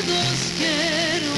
queridos quiero